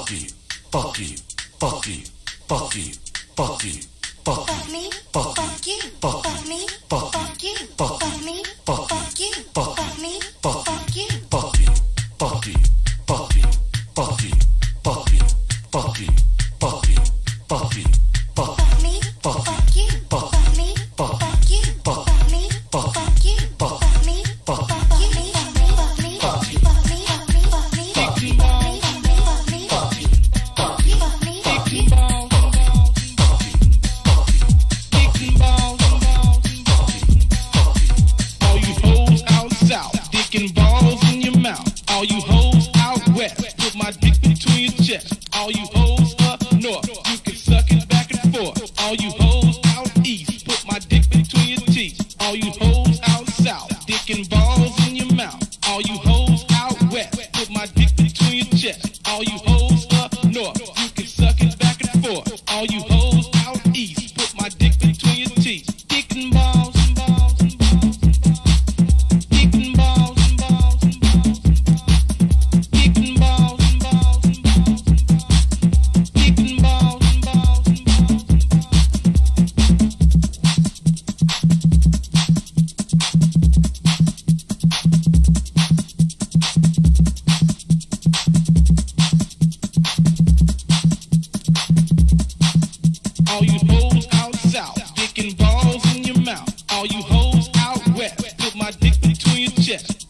Fuck you.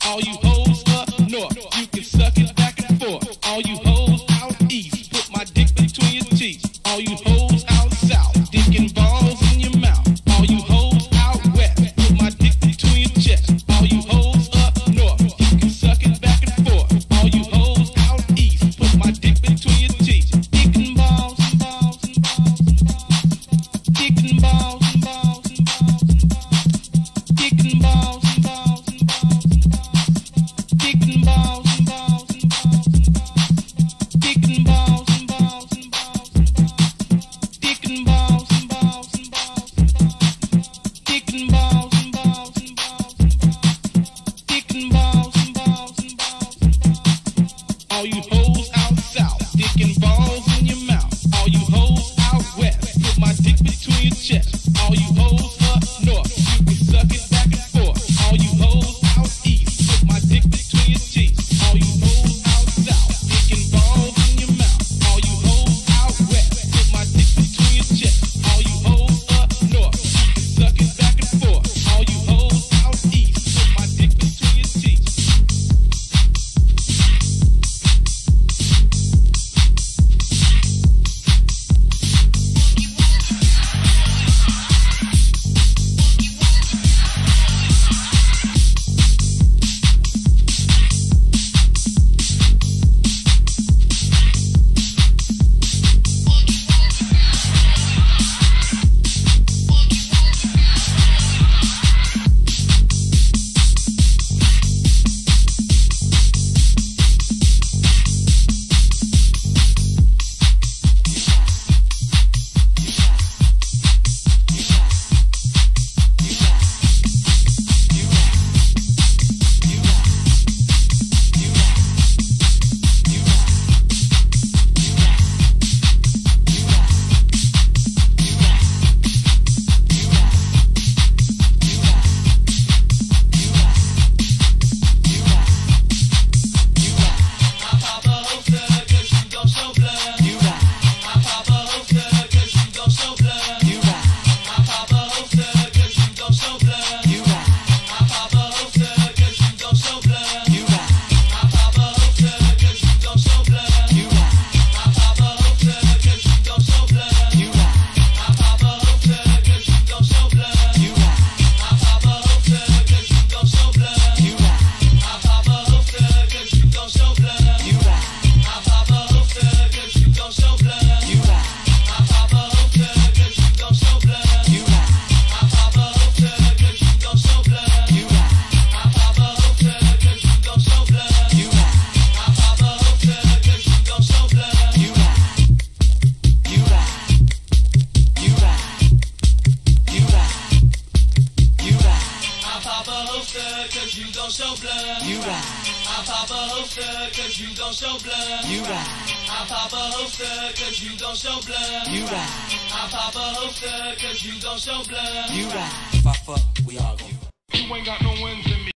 All you show blood. You right, I pop a holster cause you gon' show blood. you right, I I pop a holster cause you don't show blood. You ride, I pop a holster cause you don't show blood. you ride. If I fuck, we all gon' You ain't got no wins in me.